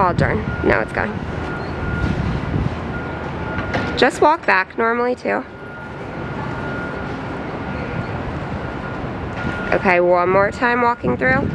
Oh darn, now it's gone. Just walk back normally too. Okay, one more time walking through.